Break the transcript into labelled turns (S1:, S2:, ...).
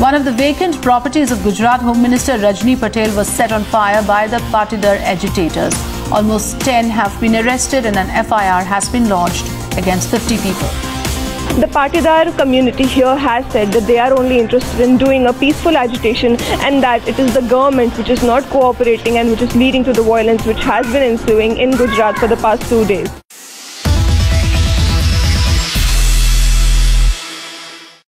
S1: One of the vacant properties of Gujarat Home Minister Rajni Patel was set on fire by the Patidar agitators. Almost 10 have been arrested and an FIR has been launched against 50 people.
S2: The Patidar community here has said that they are only interested in doing a peaceful agitation and that it is the government which is not cooperating and which is leading to the violence which has been ensuing in Gujarat for the past two days.